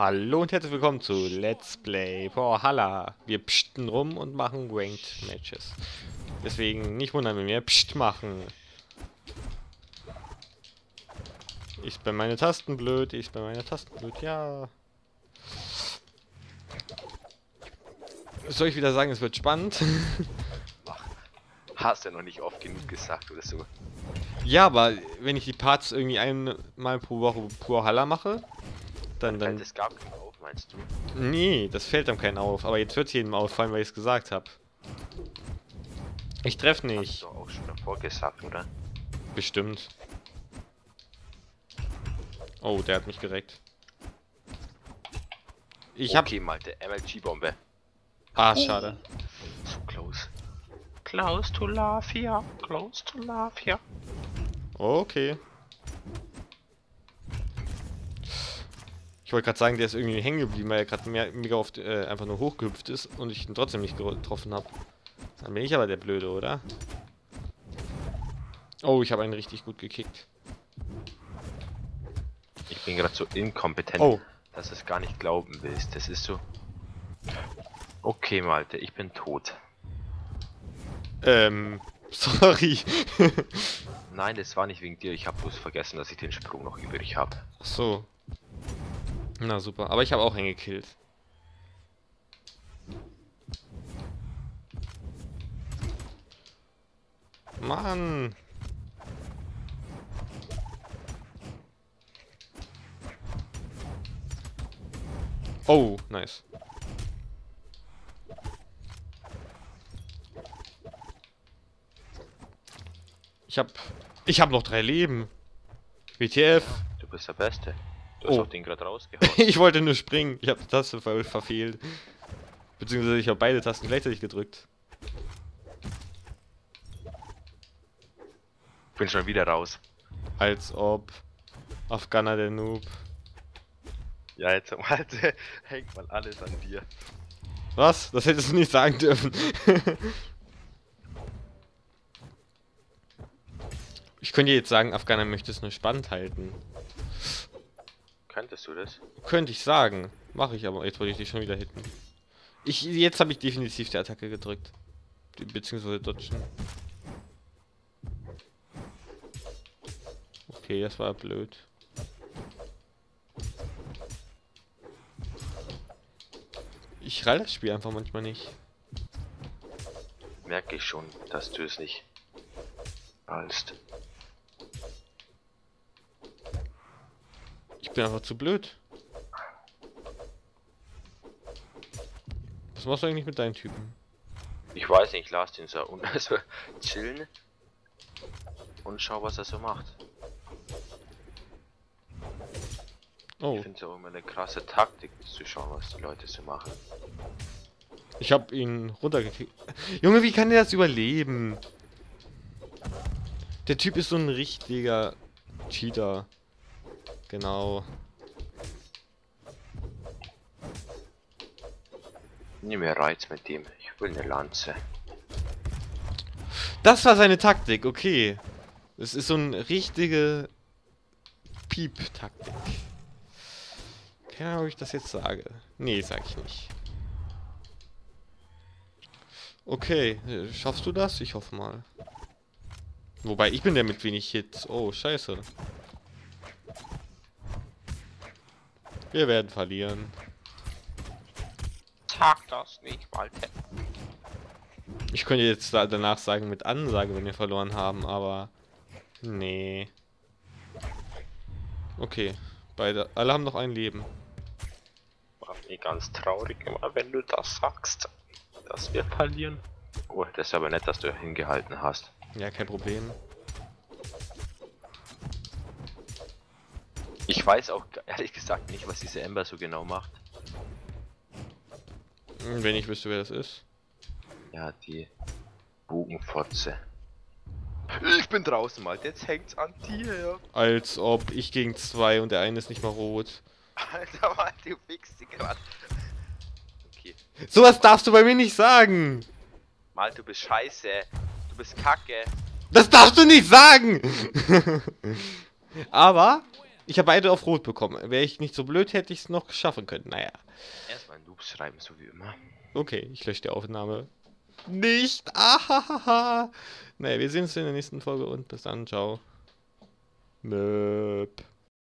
Hallo und herzlich willkommen zu Let's Play Brawlhalla. Wir psten rum und machen Ranked Matches. Deswegen nicht wundern, wenn wir pst machen. Ich bin meine Tasten blöd, ich bin meine Tasten blöd, ja. Soll ich wieder sagen, es wird spannend? Hast du ja noch nicht oft genug gesagt oder so. ja, aber wenn ich die Parts irgendwie einmal pro Woche pro Halla mache, dann, Fällt dann... es gar nicht auf, meinst du? Nee, das fällt dann keinen auf. Aber jetzt wird jedem auffallen, weil ich es gesagt habe. Ich treffe Hast nicht. du doch auch schon davor gesagt, oder? Bestimmt. Oh, der hat mich gereckt. Ich hab... okay, Malte, MLG-Bombe. Ah, schade. So close. Close to love here, close to love here. Okay. Ich wollte gerade sagen, der ist irgendwie hängen geblieben, weil er gerade mega oft äh, einfach nur hochgehüpft ist und ich ihn trotzdem nicht getroffen habe. Dann bin ich aber der Blöde, oder? Oh, ich habe einen richtig gut gekickt. Ich bin gerade so inkompetent, Oh, dass du es gar nicht glauben willst. Das ist so... Okay, Malte, ich bin tot. ähm, sorry. Nein, das war nicht wegen dir. Ich habe bloß vergessen, dass ich den Sprung noch übrig habe. Ach so. Na super, aber ich habe auch einen gekillt. Mann. Oh, nice. Ich hab... Ich hab noch drei Leben. WTF. Du bist der Beste. Du hast Oh. den gerade rausgehauen. Ich wollte nur springen. Ich habe die Taste ver verfehlt. Beziehungsweise ich habe beide Tasten gleichzeitig gedrückt. bin schon wieder raus. Als ob Afghana der Noob. Ja, jetzt Malte, hängt mal alles an dir. Was? Das hättest du nicht sagen dürfen. ich könnte jetzt sagen, Afghana möchte es nur spannend halten. Könntest du das? Könnte ich sagen. Mache ich aber. Jetzt wollte ich dich schon wieder hitten. Ich, jetzt habe ich definitiv die Attacke gedrückt. Die- Beziehungsweise dodgen. Okay, das war blöd. Ich rall das Spiel einfach manchmal nicht. Merke ich schon, dass du es nicht ballst. Bin einfach zu blöd. Was machst du eigentlich mit deinen Typen? Ich weiß nicht, ich las den so und also chillen und schau, was er so macht. Oh, Ich finde es auch immer eine krasse Taktik zu schauen, was die Leute so machen. ich hab ihn runtergekickt. Junge, wie kann der das überleben? Der Typ ist so ein richtiger Cheater. Genau. Nimm mir Reiz mit dem. Ich will eine Lanze. Das war seine Taktik, okay. Es ist so eine richtige Piep-Taktik. Keine Ahnung, ob ich das jetzt sage. Nee, sag ich nicht. Okay, schaffst du das? Ich hoffe mal. Wobei, ich bin der mit wenig Hits. Oh, scheiße. Wir werden verlieren. Sag das nicht, Malte. Ich könnte jetzt da danach sagen mit Ansage, wenn wir verloren haben, aber nee. Okay, beide, alle haben noch ein Leben. Macht mich ganz traurig immer, wenn du das sagst. Dass wir verlieren. Oh, das ist aber nett, dass du hingehalten hast. Ja, kein Problem. Weiß auch ehrlich gesagt nicht, was diese Ember so genau macht. Hm, Wenn ich wüsste, wer das ist. Ja, die Bogenfotze. Ich bin draußen, Malte. Jetzt hängt's an dir, ja. Als ob ich gegen zwei und der eine ist nicht mal rot. Alter, Malte, du fickst die grad. Okay. Sowas darfst du bei mir nicht sagen! Malte, du bist scheiße. Du bist kacke. Das darfst du nicht sagen! Aber Ich habe beide auf Rot bekommen. Wäre ich nicht so blöd, hätte ich es noch schaffen können. Naja. Erstmal Noobs schreiben, so wie immer. Okay, ich lösche die Aufnahme. Nicht. Ahaha. Naja, wir sehen uns in der nächsten Folge und bis dann. Ciao. Möp.